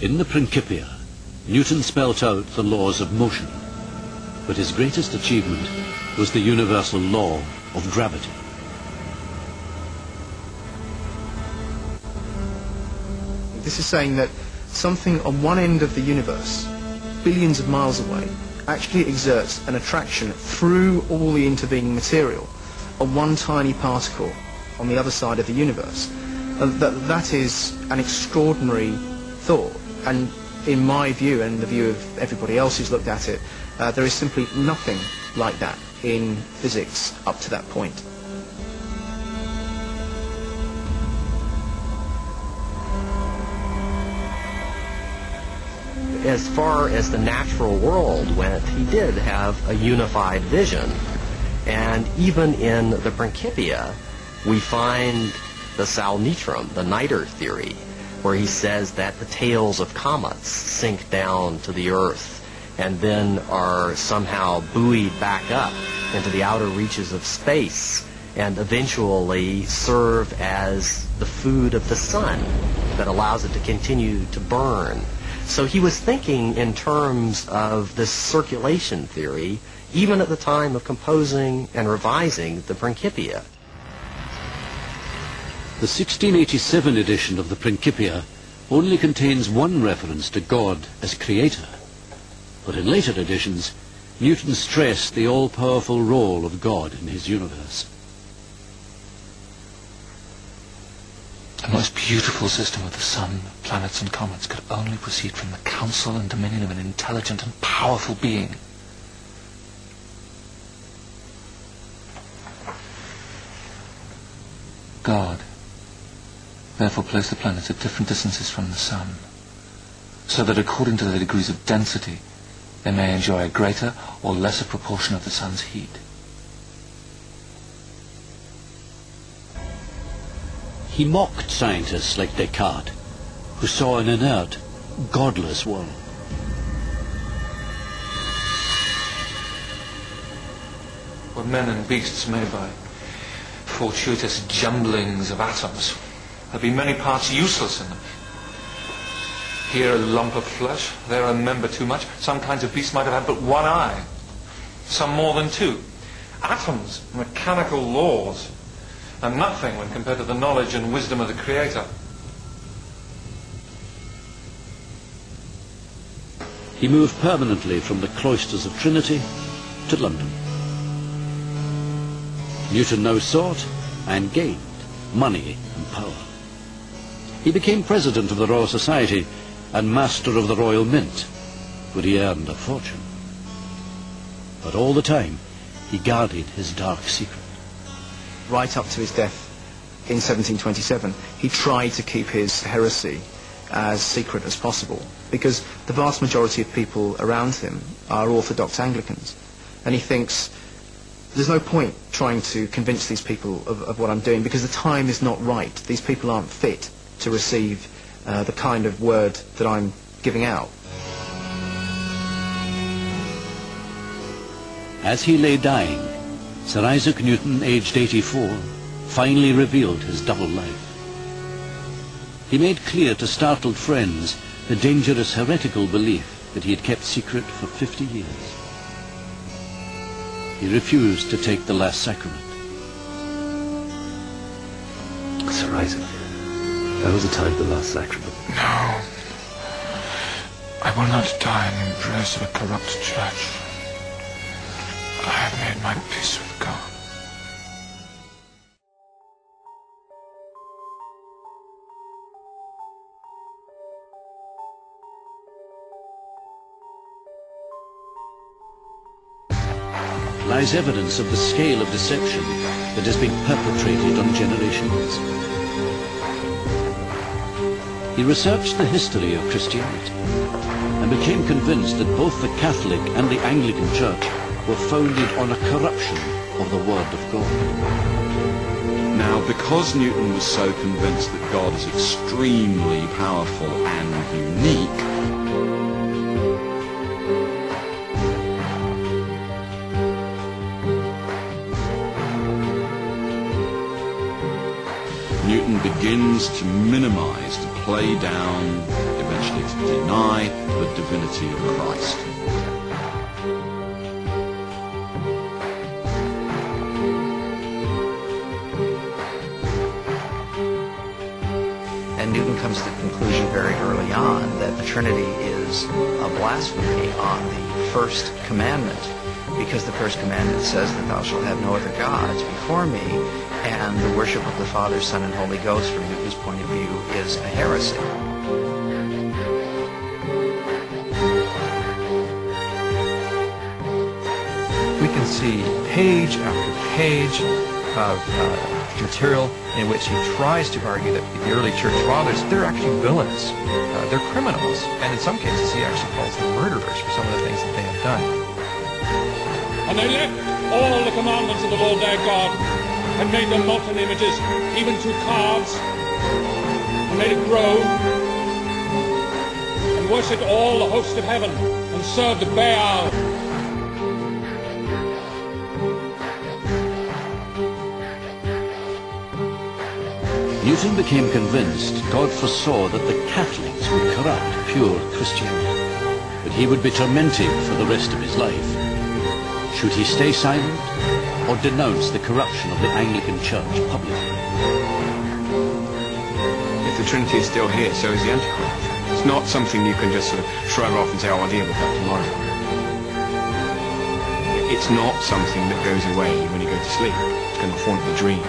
In the Principia, Newton spelt out the laws of motion, but his greatest achievement was the universal law of gravity. This is saying that something on one end of the universe, billions of miles away, actually exerts an attraction through all the intervening material on one tiny particle on the other side of the universe. And that, that is an extraordinary thought. And in my view and the view of everybody else who's looked at it, uh, there is simply nothing like that in physics up to that point. as far as the natural world went, he did have a unified vision. And even in the Principia, we find the salnitrum, the niter theory, where he says that the tails of comets sink down to the earth and then are somehow buoyed back up into the outer reaches of space and eventually serve as the food of the sun that allows it to continue to burn so he was thinking in terms of this circulation theory even at the time of composing and revising the Principia. The 1687 edition of the Principia only contains one reference to God as creator. But in later editions, Newton stressed the all-powerful role of God in his universe. The most beautiful system of the sun, planets and comets could only proceed from the counsel and dominion of an intelligent and powerful being. God therefore place the planets at different distances from the sun, so that according to their degrees of density, they may enjoy a greater or lesser proportion of the sun's heat. He mocked scientists like Descartes, who saw an inert, godless world. Were men and beasts made by fortuitous jumblings of atoms, there'd be many parts useless in them. Here a lump of flesh, there a member too much. Some kinds of beasts might have had but one eye, some more than two. Atoms, mechanical laws, and nothing when compared to the knowledge and wisdom of the Creator. He moved permanently from the cloisters of Trinity to London. Newton no sought and gained money and power. He became president of the Royal Society and master of the Royal Mint, where he earned a fortune. But all the time, he guarded his dark secret right up to his death in 1727, he tried to keep his heresy as secret as possible because the vast majority of people around him are Orthodox Anglicans. And he thinks there's no point trying to convince these people of, of what I'm doing because the time is not right. These people aren't fit to receive uh, the kind of word that I'm giving out. As he lay dying, Sir Isaac Newton, aged 84, finally revealed his double life. He made clear to startled friends the dangerous heretical belief that he had kept secret for 50 years. He refused to take the last sacrament. Sir Isaac, now was the time for the last sacrament. No. I will not die in the embrace of a corrupt church. I have made my peace with God. lies evidence of the scale of deception that has been perpetrated on generations. He researched the history of Christianity and became convinced that both the Catholic and the Anglican Church were founded on a corruption of the Word of God. Now, because Newton was so convinced that God is extremely powerful and unique, Newton begins to minimize, to play down, eventually to deny the divinity of Christ. And Newton comes to the conclusion very early on that the Trinity is a blasphemy on the first commandment because the first commandment says that thou shalt have no other gods before me and the worship of the Father, Son, and Holy Ghost from Newton's point of view is a heresy. we can see page after page of uh, material in which he tries to argue that the early church fathers, they're actually villains. Uh, they're criminals. And in some cases, he actually calls them murderers for some of the things that they have done. And they left all the commandments of the Lord their God and made them molten images, even to calves, and made it grow, and worshipped all the host of heaven, and served Baal. Newton became convinced God foresaw that the Catholics would corrupt pure Christianity, that he would be tormented for the rest of his life. Should he stay silent or denounce the corruption of the Anglican Church publicly? If the Trinity is still here, so is the Antichrist. It's not something you can just sort of shrug off and say, oh, I'll deal with that tomorrow. It's not something that goes away when you go to sleep. It's going to haunt the dream.